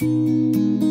Música